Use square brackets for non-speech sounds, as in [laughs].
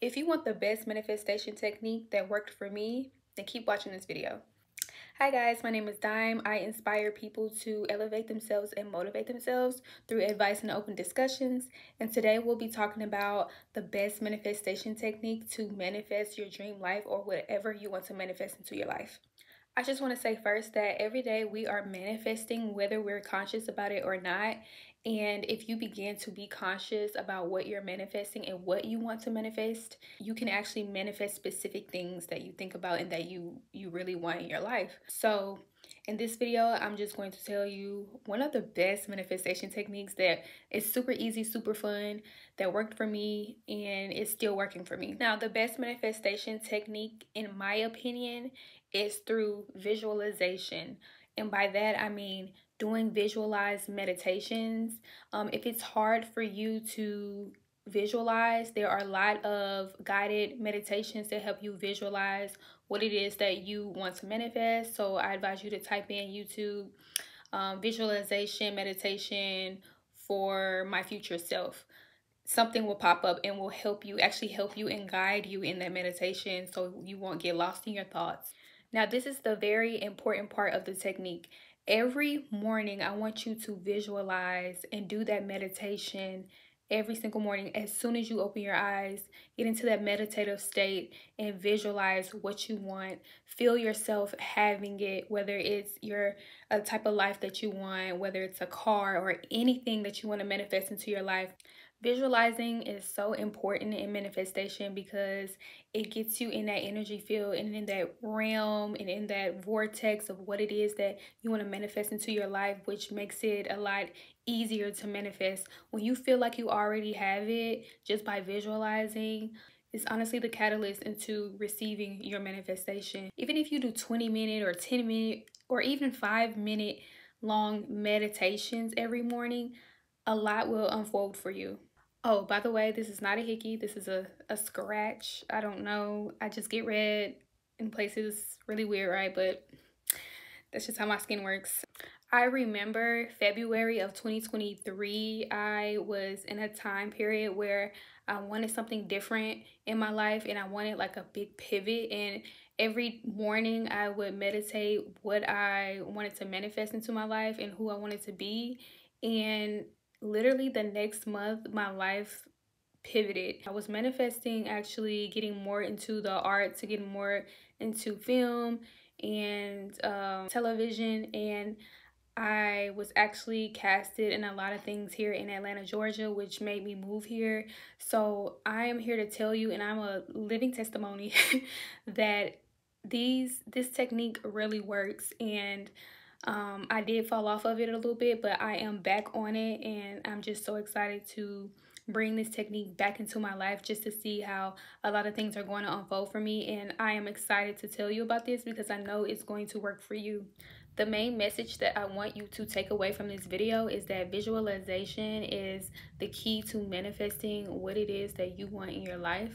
If you want the best manifestation technique that worked for me, then keep watching this video. Hi guys, my name is Dyme. I inspire people to elevate themselves and motivate themselves through advice and open discussions. And today we'll be talking about the best manifestation technique to manifest your dream life or whatever you want to manifest into your life. I just want to say first that every day we are manifesting whether we're conscious about it or not. And if you begin to be conscious about what you're manifesting and what you want to manifest, you can actually manifest specific things that you think about and that you you really want in your life. So, in this video, I'm just going to tell you one of the best manifestation techniques that is super easy, super fun, that worked for me and is still working for me. Now, the best manifestation technique in my opinion is through visualization. And by that, I mean doing visualized meditations. Um, if it's hard for you to visualize, there are a lot of guided meditations that help you visualize what it is that you want to manifest. So I advise you to type in YouTube um, visualization meditation for my future self something will pop up and will help you actually help you and guide you in that meditation so you won't get lost in your thoughts now, this is the very important part of the technique. Every morning, I want you to visualize and do that meditation every single morning. As soon as you open your eyes get into that meditative state and visualize what you want. Feel yourself having it whether it's your a type of life that you want whether it's a car or anything that you want to manifest into your life Visualizing is so important in manifestation because it gets you in that energy field and in that realm and in that vortex of what it is that you want to manifest into your life, which makes it a lot easier to manifest. When you feel like you already have it just by visualizing, it's honestly the catalyst into receiving your manifestation. Even if you do 20 minute or 10 minute or even 5 minute long meditations every morning, a lot will unfold for you. Oh, by the way, this is not a hickey. This is a, a scratch. I don't know. I just get red in places. Really weird, right? But that's just how my skin works. I remember February of 2023, I was in a time period where I wanted something different in my life and I wanted like a big pivot. And every morning I would meditate what I wanted to manifest into my life and who I wanted to be. And literally the next month my life pivoted i was manifesting actually getting more into the art to get more into film and um, television and I was actually casted in a lot of things here in Atlanta, Georgia, which made me move here. So I am here to tell you, and I'm a living testimony [laughs] that these this technique really works and um, I did fall off of it a little bit, but I am back on it and I'm just so excited to bring this technique back into my life just to see how a lot of things are going to unfold for me. And I am excited to tell you about this because I know it's going to work for you. The main message that I want you to take away from this video is that visualization is the key to manifesting what it is that you want in your life.